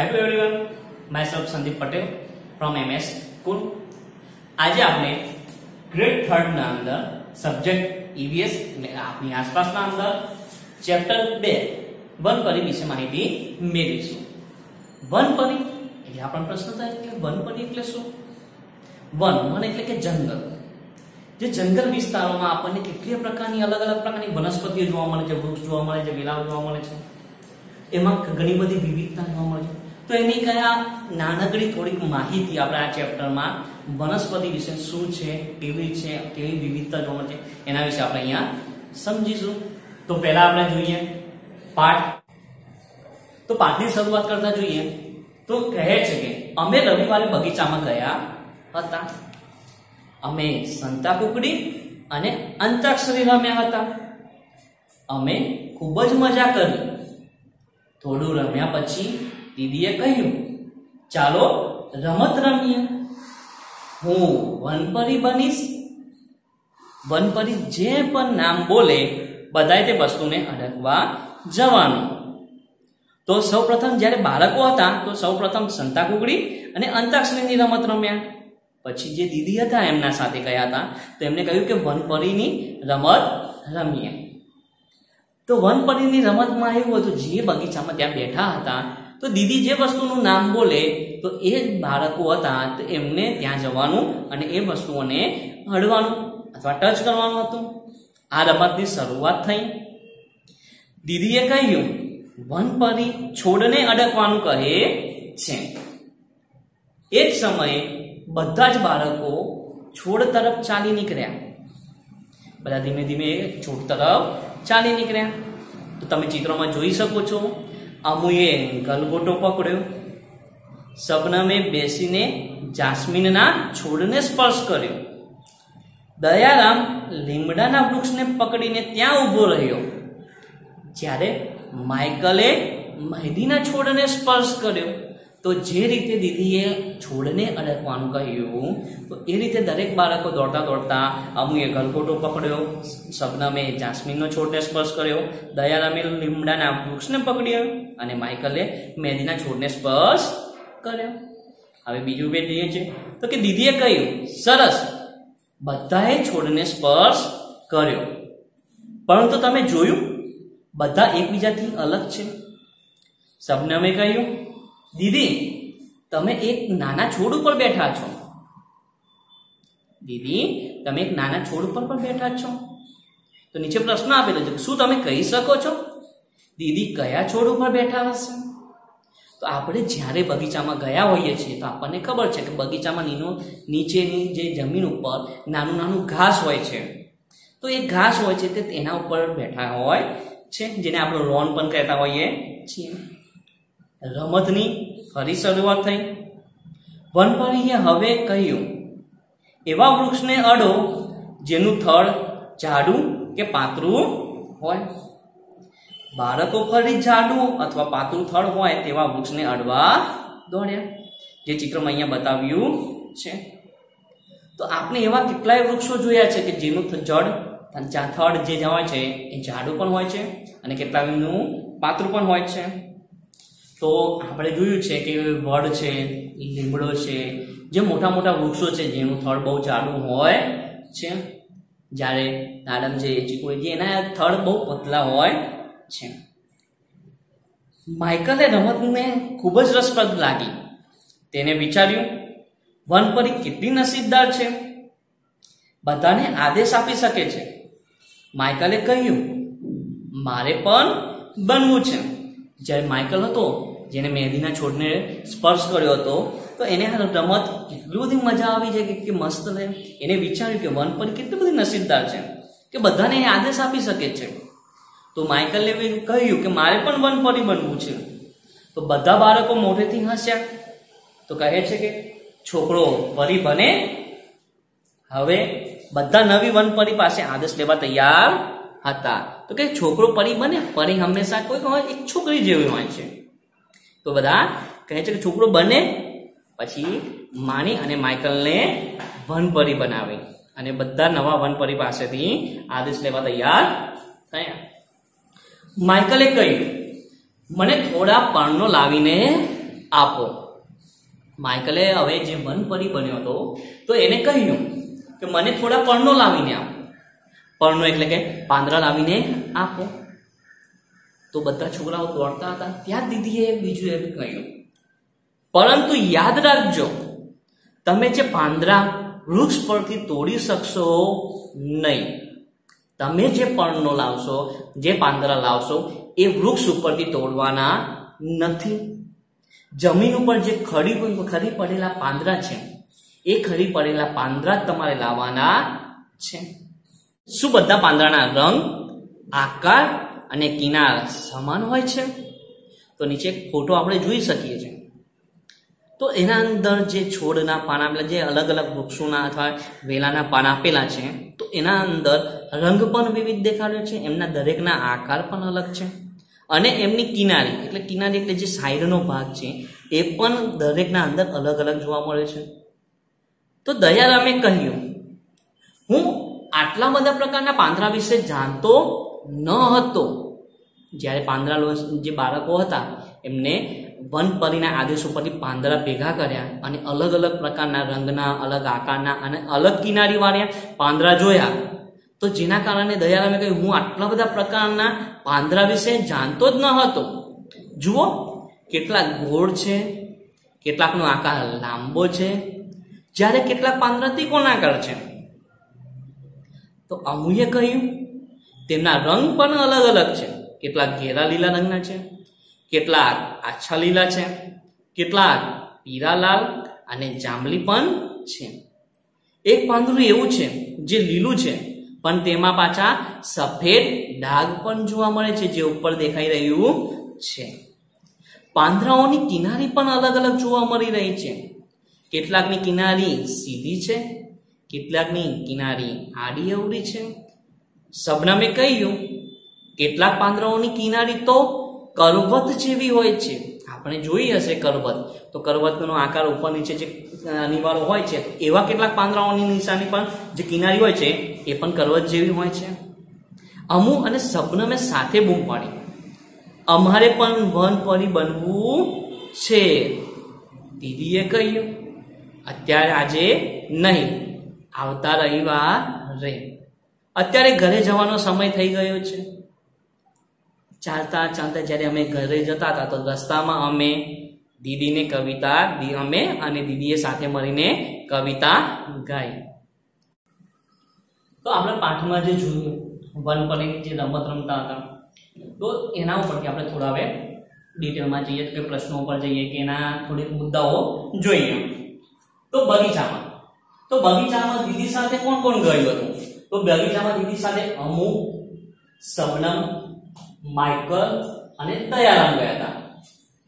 Hi everyone my self Sandeep Patel from MS school આજે આપણે grade third ના અંદર સબ્જેક્ટ ઈવીએસ એટલે આપની આસપાસના અંદર ચેપ્ટર બે વનપરી વિશે માહિતી મેળવીશું. વનપરી એટલે આપણો પ્રશ્ન થાય કે વનપરી એટલે શું? વન વન એટલે કે જંગલ. જે જંગલ વિસ્તારોમાં આપણને કેટલી પ્રકારની અલગ અલગ પ્રકારની વનસ્પતિઓ જોવા મળે છે, વૃક્ષ જોવા મળે છે, વેલાઓ જોવા મળે છે. એમાં ઘણી બધી વિવિધતા જોવા મળે છે. તો એની કયા નાનકડી થોડીક માહિતી આપણે આ ચેપ્ટરમાં વનસ્પતિ વિશે શું છે, કેવી છે, કેવી વિવિધતા જોવા છે, એના વિશે આપણે અહીંયા સમજીશું. તો પહેલા આપણે જોઈએ પાઠ. તો પાઠની શરૂઆત કરતા જોઈએ. તો કહે છે કે, અમે રવિવારે બગીચામાં ગયા હતા. અમે સંતા કુકડી અને અંતાક્ષરી રમ્યા હતા. અમે ખૂબ જ મજા કરી. થોડું રમ્યા પછી દીદીએ કહ્યું, ચાલો રમત રમીએ. હું વનપરી બનીશ. વનપરી જે પણ નામ બોલે બધાએ તે વસ્તુને અડકવા જવાનું. તો સૌપ્રથમ જ્યારે બાળકો હતા, તો સૌપ્રથમ સંતા કુકડી અને અંતાક્ષરીની રમત રમ્યા. પછી જે દીદી હતા, એમના સાથે ગયા હતા, તો એમને કહ્યું કે વનપરીની રમત રમીએ. તો વનપરીની રમતમાં એવું હતું, જે બગીચામાં ત્યાં બેઠા હતા તો દીદી જે વસ્તુનું નામ બોલે, તો એ બાળકો હતા, તો એમને ત્યાં જવાનું અને એ વસ્તુઓને હળવાનું અથવા ટચ કરવાનું હતું. આ રમતની શરૂઆત થઈ. દીદીએ કહ્યું વનપરી છોડને અડકવાનું કહે છે. એ જ સમયે બધા જ બાળકો છોડ તરફ ચાલી નીકળ્યા. બધા ધીમે ધીમે છોડ તરફ ચાલી નીકળ્યા. તો તમે ચિત્રમાં જોઈ શકો છો અમુએ ગલગોટો પકડ્યો. સબનમે બેસીને જાસ્મીનના છોડને સ્પર્શ કર્યો. દયારામ લીમડાના વૃક્ષને પકડીને ત્યાં ઊભો રહ્યો. જ્યારે માઇકલે મહેંદીના છોડને સ્પર્શ કર્યો, તો જે રીતે દીદીએ છોડને અડકવાનું કહ્યું, તો એ રીતે દરેક બાળકો દોડતા દોડતા અમુએ ગલગોટો પકડ્યો, સબનમે જાસ્મીનનો છોડને સ્પર્શ કર્યો, દયારામે લીમડાના વૃક્ષને પકડ્યો. અને માઇકલે મહેંદીના છોડને સ્પર્શ કર્યો. હવે બીજું બે જોઈએ છે તો કે દીદીએ કહ્યું, સરસ, બધાએ છોડને સ્પર્શ કર્યો. પરંતુ તમે જોયું, બધા એકબીજાથી અલગ છે. સબનમે કહ્યું, દીદી, તમે એક નાના છોડ ઉપર બેઠા છો. દીદી, તમે એક નાના છોડ ઉપર પણ બેઠા છો. તો નીચે પ્રશ્ન આપેલો છે, શું તમે કહી શકો છો? દીદી કયા છોડ ઉપર બેઠા હશે? તો આપણે જ્યારે બગીચામાં ગયા હોઈએ છીએ, તો આપણને ખબર છે કે બગીચામાં નીનો, નીચેની જે જમીન ઉપર નાનું નાનું ઘાસ હોય છે. તો એ ઘાસ હોય છે તે તેના ઉપર બેઠા હોય છે, જેને આપણે લોન પણ કહેતા હોઈએ છીએ. રમતની ફરી શરૂઆત થઈ. વનપરીએ હવે કહ્યું, એવા વૃક્ષને અડો, જેનું થડ જાડું કે પાતળું હોય. બાળકો ફરી જાડું અથવા પાતળું થડ હોય તેવા વૃક્ષને અડવા દોડ્યા. જે ચિત્રમાં અહીંયા બતાવ્યું છે. તો આપણે એવા કેટલાય વૃક્ષો જોયા છે કે જેનું જડ થડ જે હોય છે, એ જાડું પણ હોય છે અને કેટલાકનું પાતળું પણ હોય છે. તો આપણે જોયું છે કે વડ છે, લીમડો છે, જે મોટા મોટા વૃક્ષો છે જેનું થડ બહુ જાડું હોય છે. જ્યારે દાડમ છે ચીકુડી જે એના થડ બહુ પતલા હોય છે. માઇકલે રમતને ખૂબ જ રસપ્રદ લાગી. તેને વિચાર્યું વનપરી કેટલી નસીબદાર છે. બધાને આદેશ આપી શકે છે. માઇકલે કહ્યું, મારે પણ બનવું છે. જ્યારે માઇકલ હતો જેને મહેંદીના છોડને સ્પર્શ કર્યો હતો, તો એને રમત એટલી બધી મજા આવી છે, કે મસ્ત છે. એને વિચાર્યું કે વનપરી કેટલી બધી નસીબદાર છે, કે બધાને આદેશ આપી શકે છે. તો માઇકલે કહ્યું કે મારે પણ વનપરી બનવું છે. તો બધા બાળકો મોઢેથી હસ્યા. તો કહે છે કે, છોકરો, પરી બને. હવે બધા નવી વનપરી પાસે આદેશ લેવા તૈયાર હતા. તો કે છોકરો, પરી બને. પરી હંમેશા કોઈ હોય, એક છોકરી જેવી હોય છે. તો બધા કહે છે કે, છોકરો બને. પછી માની અને માઇકલને વનપરી બનાવી. અને બધા નવા વનપરી પાસેથી આદેશ લેવા તૈયાર થયા. માઇકલે કહ્યું, મને થોડા પર્ણો લાવીને આપો. માઇકલે હવે જે મનપરી બન્યો હતો, તો એને કહ્યું કે, મને થોડા પણનો લાવીને આપો. પણનો એટલે કે પાંદડા લાવીને આપો. તો બધા છોકરાઓ દોડતા હતા. ત્યાં દીદીએ બીજું એમ કહ્યું, પરંતુ યાદ રાખજો, તમે જે પાંદરા વૃક્ષ પરથી તોડી શકશો નહીં. તમે જે પર્ણો લાવશો, જે પાંદડા લાવશો, એ વૃક્ષ ઉપરથી તોડવાના નથી. જમીન ઉપર જે ખરી ખરી પડેલા પાંદડા છે, એ ખરી પડેલા પાંદડા તમારે લાવવાના છે. શું બધા પાંદડાના રંગ, આકાર અને કિનાર સમાન હોય છે? તો નીચે ફોટો આપણે જોઈ શકીએ છીએ. તો એના અંદર જે છોડના પાન આપેલા જે અલગ અલગ વૃક્ષોના અથવા વેલાના પાન આપેલા છે, તો એના અંદર રંગ પણ વિવિધ દેખાડ્યો છે, એમના દરેકના આકાર પણ અલગ છે. અને એમની કિનારી, એટલે કિનારી એટલે જે સાઈડનો ભાગ છે, એ પણ દરેકના અંદર અલગ અલગ જોવા મળે છે. તો દયારામે કહ્યું, હું આટલા બધા પ્રકારના પાંદડા વિશે જાણતો ન હતો. જ્યારે પાંદડા જે બાળકો હતા એમને વનપરીના આદેશ ઉપરથી પાંદડા ભેગા કર્યા અને અલગ અલગ પ્રકારના રંગના, અલગ આકારના અને અલગ કિનારી વાળા પાંદડા જોયા. તો જેના કારણે દયારામે કહ્યું, હું આટલા બધા પ્રકારના પાંદડા વિશે જાણતો જ ન હતો. જુઓ કેટલાક ગોળ છે, કેટલાકનો આકાર લાંબો છે, જ્યારે કેટલાક પાંદડા ત્રિકોણાકાર છે. તો અમુએ કહ્યું, તેમના રંગ પણ અલગ અલગ છે. કેટલાક ઘેરા લીલા રંગના છે કેટલાક આછા લીલા છે, કેટલાક પીળા લાલ અને જાંબલી પણ છે. એક પાંદડું એવું છે જે લીલું છે, પણ તેમાં પાછા સફેદ ડાઘ પણ જોવા મળે છે જે ઉપર દેખાઈ રહ્યું છે. પાંદરાઓની કિનારી પણ અલગ અલગ જોવા મળી રહી છે. કેટલાકની કિનારી સીધી છે, કેટલાકની કિનારી આડી અવળી છે. શબનમે કહ્યું, કેટલાક પાંદરાઓની કિનારી તો કરવત જેવી હોય છે. આપણે જોઈ હશે કરવત. તો કરવતનો આકાર ઉપર નીચે જે નિવાળો હોય છે, એવા કેટલાક પાંદડાઓની નિશાની પણ જે કિનારી હોય છે, એ પણ કરવત જેવી હોય છે. અમુ અને શબનમે સાથે બૂમ પાડી. અમારે પણ વન પરી બનવું છે. દીદીએ કહ્યું, અત્યારે આજે નહીં. આવતા રવિવારે અત્યારે ઘરે જવાનો સમય થઈ ગયો છે. ચાલતા ચાલતા જ્યારે અમે ઘરે જતા હતા, તો રસ્તામાં અમે દીદીને કવિતા અમે અને દીદીએ સાથે મળીને કવિતા ગાઈ. તો આપણે પાઠમાં જે જોયું વનપરીની જે રમત રમતા હતા, તો એના ઉપરથી આપણે થોડા હવે ડિટેલમાં જઈએ કે પ્રશ્નો ઉપર જઈએ કે એના થોડીક મુદ્દાઓ જોઈએ. તો બગીચામાં તો બગીચામાં દીદી સાથે કોણ કોણ ગયું હતું? તો બગીચામાં દીદી સાથે અમુક શબનમ માઇકલ અને દયારામ ગયા હતા.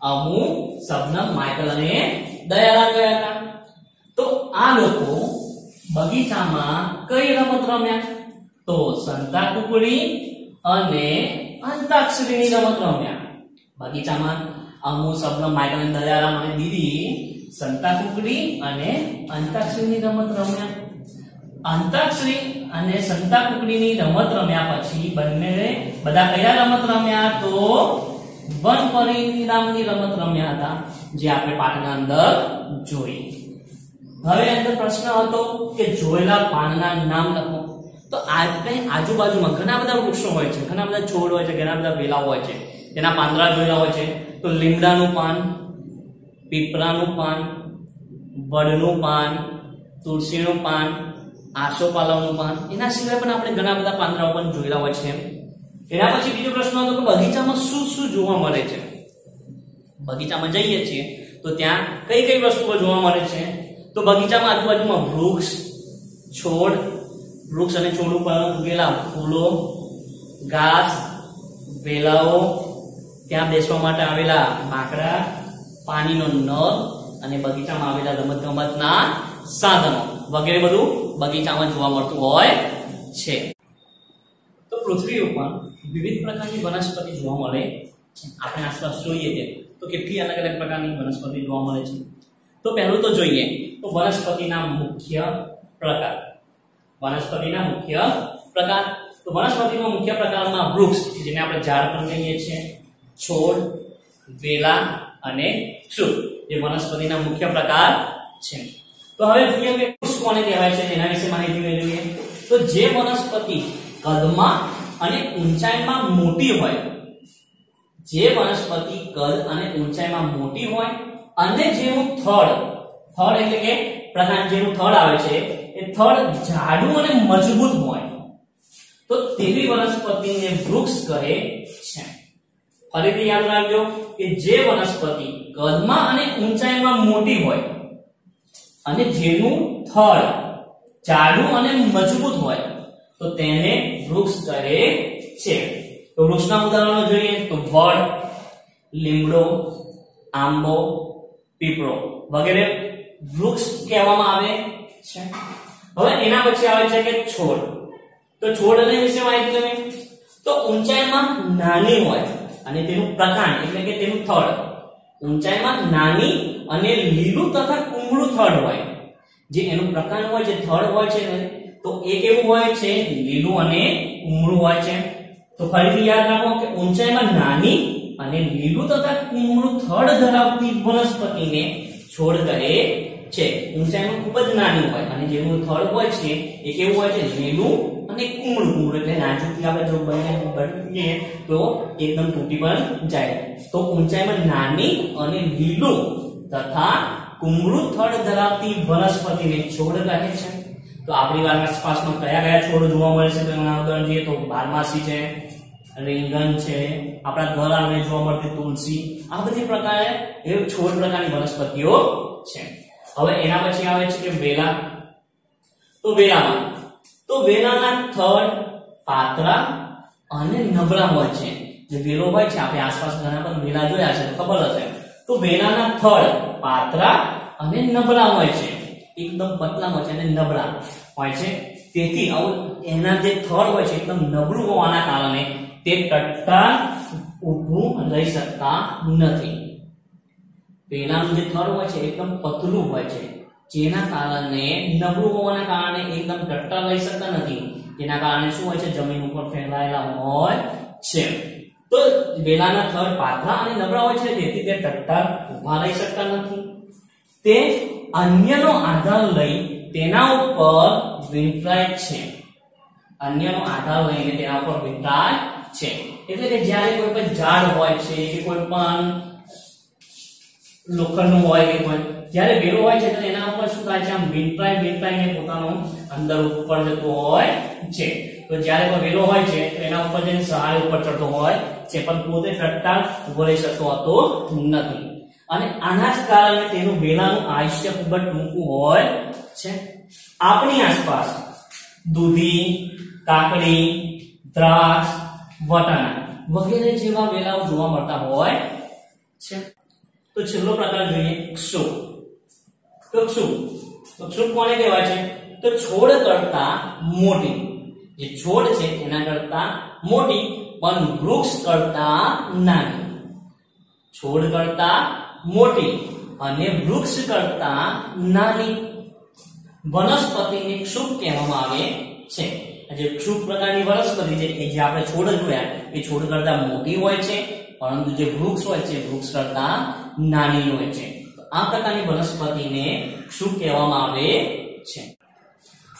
અમુ શબનમ માઇકલ અને દયારામ ગયા હતા. તો આ લોકો બગીચામાં કઈ રમત રમ્યા? તો સંતા કુકડી અને અંતાક્ષરીની રમત રમ્યા. બગીચામાં અમુ શબનમ માઇકલ અને દયારામ અને દીદી સંતા કુકડી અને અંતાક્ષરીની રમત રમ્યા. અંતાક્ષરી અને સંતા કુકડીની રમત રમ્યા પછી બંને બધા કયા રમત રમ્યા? તો વન પરિણામની રમત રમ્યા હતા, જે આપણે પાઠના અંદર જોઈ. હવે અંદર પ્રશ્ન હતો કે જોયેલા પાનના નામ લખો. તો આપણે આજુબાજુમાં ઘણા બધા વૃક્ષો હોય છે, ઘણા બધા છોડ હોય છે, ઘણા બધા વેલા હોય છે. તેના પાંદડા જોયેલા હોય છે. તો લીમડાનું પાન, પીપળાનું પાન, વડનું પાન, તુલસીનું પાન આસોપાલવનું પાન. એના સિવાય પણ આપણે ઘણા બધા પાંદડાઓ પણ જોયેલા હોય છે એના પછી બીજો પ્રશ્ન હતો કે બગીચામાં શું શું જોવા મળે છે? બગીચામાં જઈએ છીએ, તો ત્યાં કઈ કઈ વસ્તુઓ જોવા મળે છે? તો બગીચામાં આજુબાજુમાં વૃક્ષ, છોડ, વૃક્ષ અને છોડ ઉપર ઉગેલા ફૂલો, ઘાસ, વેલાઓ, ત્યાં બેસવા માટે આવેલા માકડા, પાણીનો નળ અને બગીચામાં આવેલા રમત ગમતના સાધનો વગેરે બધું બગીચામાં જોવા મળતું હોય છે. તો પૃથ્વી ઉપર વિવિધ પ્રકારની વનસ્પતિ જોવા મળે છે. આપણે આસપાસ જોઈએ છે તો કેટલી અલગ અલગ પ્રકારની વનસ્પતિ જોવા મળે છે. તો પહેલું તો જોઈએ તો વનસ્પતિના મુખ્ય પ્રકાર. વનસ્પતિના મુખ્ય પ્રકાર. તો વનસ્પતિનો મુખ્ય પ્રકારમાં વૃક્ષ, જેને આપણે ઝાડ પણ કહીએ છીએ, છોડ, વેલા અને ક્ષુપ જે વનસ્પતિના મુખ્ય પ્રકાર છે. તો હવે જોઈએ કે વૃક્ષ કોને કહેવાય છે એના વિશે માહિતી મેળવીએ તો જે વનસ્પતિ કદમાં અને ઊંચાઈમાં મોટી હોય, જે વનસ્પતિ કદ અને ઊંચાઈમાં મોટી હોય અને જેનું થડ થડ એટલે કે પ્રધાન જેનું થડ આવે છે, એ થડ જાડું અને મજબૂત હોય. તો તેવી વનસ્પતિને વૃક્ષ કહે છે. ફરીથી યાદ રાખજો કે જે વનસ્પતિ કદમાં અને ઊંચાઈમાં મોટી હોય અને જેનું થડ જાડું અને મજબૂત હોય, તો તેને વૃક્ષ કહે છે. તો વૃક્ષના ઉદાહરણો જોઈએ, તો વડ, લીમડો, આંબો, પીપળો વગેરે વૃક્ષ કહેવામાં આવે છે. હવે એના પછી આવે છે કે છોડ. તો છોડ અને વિશે માહિતી તમે? તો ઊંચાઈમાં નાની હોય અને તેનું પ્રકાંડ, એટલે કે તેનું થડ ઊંચાઈમાં નાની અને લીલું તથા કુમળું થડ હોય. જે એનું પ્રકાંડ હોય, જે થડ હોય છે તો એ કેવું હોય છે? લીલું અને કુમળું હોય છે. તો ફરીથી યાદ રાખો કે ઊંચાઈમાં નાની અને લીલું તથા કુમળું થડ ધરાવતી વનસ્પતિને છોડ કહે છે. ઊંચાઈમાં ખૂબ જ નાની હોય અને જેનું થડ હોય છે, એ કેવું હોય છે? લીલું અને કુમળું કુમળું એટલે નાજુકથી આપણે જો બને બનીએ તો એકદમ તૂટી પણ જાય. તો ઊંચાઈમાં નાની અને લીલું તથા કુમળું થડ ધરાવતી વનસ્પતિને છોડ કહે છે. તો આપણી આસપાસમાં કયા કયા છોડ જોવા મળે છે? તો એના ઉદાહરણ જોઈએ તો બારમાસી છે, રીંગણ છે, આપણા ઘર આંગણે જોવા મળતી તુલસી, આ બધી પ્રકારે એ છોડ પ્રકારની વનસ્પતિઓ છે. હવે એના પછી આવે છે કે વેલા. તો વેલામાં તો વેલાના થડ, પાતળા અને નબળા હોય છે. જે વેલો હોય છે, આપણે આસપાસ ઘણા પણ વેલા જોયા છે ખબર હશે. તો વેલાના થડ, પાતળા અને નબળા હોય છે. એકદમ પતલા હોય છે અને નબળા હોય છે. તેથી આવું એના જે થડ હોય છે, એકદમ નબળું હોવાના કારણે તે ટટ્ટા ઊભું રહી શકતા નથી. પેલાનું જે થડ હોય છે, એકદમ પતલું હોય છે. જેના કારણે નબળું હોવાના કારણે એકદમ ટટ્ટા લઈ શકતા નથી. તેના કારણે શું હોય છે? જમીન ઉપર ફેલાયેલા હોય છે. તો વેલાના થર પાતળા અને નબળા હોય છે, તેથી તે ટટ્ટા ઊભા રહી શકતા નથી. તે અન્યનો આધાર લઈ તેના ઉપર વીંટળાય છે. અન્યનો આધાર લઈને તેના ઉપર વીંટળાય છે. એટલે કે જ્યારે કોઈ પણ ઝાડ હોય છે કે કોઈ પણ લોખંડનું હોય કે કોઈ જ્યારે વેલો હોય છે તો એના ઉપર શું થાય છે? આમ વીંટળાય વીંટળાઈને પોતાનો અંદર ઉપર જતો હોય છે. તો જ્યારે પણ વેલો હોય છે, તો એના ઉપર જઈને સહારે ઉપર ચડતો હોય છે પણ પોતે ફટતા ઊભો રહી શકતો હોતો નથી. અને આના જ કારણે તેનું વેલાનું આયુષ્ય ખૂબ જ ટૂંકું હોય છે. આપણી આસપાસ દૂધી, કાકડી, દ્રાક્ષ, વટાણા વગેરે જેવા વેલાઓ જોવા મળતા હોય છે. તો છેલ્લો પ્રકાર જોઈએ ક્ષુપ તો ક્ષુપ કોને કહેવાય છે? તો છોડ કરતા મોટી. જે છોડ છે એના કરતા મોટી, પણ વૃક્ષ કરતા નાની. છોડ કરતા મોટી અને વૃક્ષ કરતા નાની. વનસ્પતિને ક્ષુપ કહેવામાં આવે છે. જે ક્ષુપ પ્રકારની વનસ્પતિ છે, એ જે આપણે છોડ જોયા, એ છોડ કરતા મોટી હોય છે, પરંતુ જે વૃક્ષ હોય છે વૃક્ષ કરતા નાની હોય છે. આ પ્રકારની વનસ્પતિને ક્ષુપ કહેવામાં આવે છે.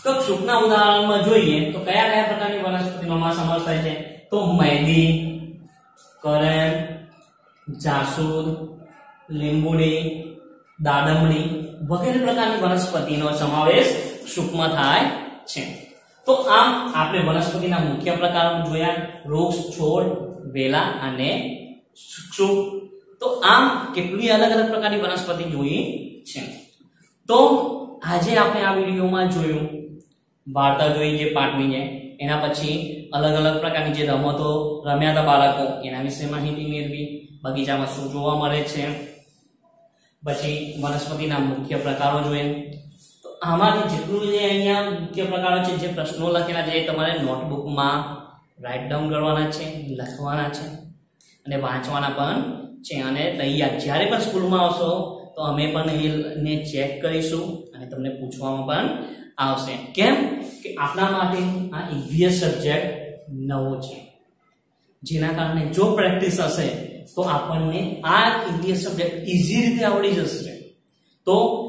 તો ક્ષુપના ઉદાહરણમાં જોઈએ તો કયા કયા પ્રકારની વનસ્પતિઓમાં સમાવેશ થાય છે? તો મહેંદી કરેલ, જાસૂદ, લીંબુડી, દાડમડી વગેરે પ્રકારની વનસ્પતિનો સમાવેશ ક્ષુપમાં થાય છે. તો આમ આપણે વનસ્પતિના મુખ્ય પ્રકારો જોયા. વૃક્ષ છોડ, વેલા અને ક્ષુપ. તો આમ કેટલી અલગ અલગ પ્રકારની વનસ્પતિ જોઈ છે. તો આજે આપણે આ વિડીયોમાં જોયું વાર્તા જોઈ જે પાઠવી એના પછી અલગ અલગ પ્રકારની જે રમતો રમ્યા હતા બાળકો, એના વિશે માહિતી મેળવી. બગીચામાં શું જોવા મળે છે? પછી વનસ્પતિના મુખ્ય પ્રકારો જોઈએ તો આમાંથી જેટલું જે અહીંયા મુખ્ય પ્રકારો છે, જે પ્રશ્નો લખેલા છે એ તમારે નોટબુકમાં રાઇટ ડાઉન કરવાના છે, લખવાના છે. અને વાંચવાના પણ છે અને તૈયાર. જ્યારે પણ સ્કૂલમાં આવશો, તો અમે પણ એને ચેક કરીશું અને તમને પૂછવામાં પણ આવશે. કેમ? કે આપણા માટે આ ઈવીએસ સબ્જેક્ટ નવો છે. જેના કારણે જો પ્રેક્ટિસ હશે, તો આપણને આ ઇવીએસ સબ્જેક્ટ ઇઝી રીતે આવડી જશે. તો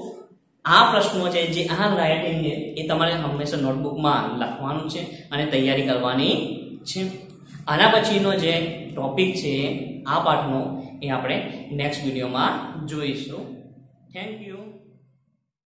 આ પ્રશ્નો છે જે આ રાઇટિંગ છે એ તમારે હંમેશા નોટબુકમાં લખવાનું છે અને તૈયારી કરવાની છે. આના પછીનો જે ટોપિક છે, આ પાઠનો એ આપણે નેક્સ્ટ વિડીયોમાં જોઈશું. Thank you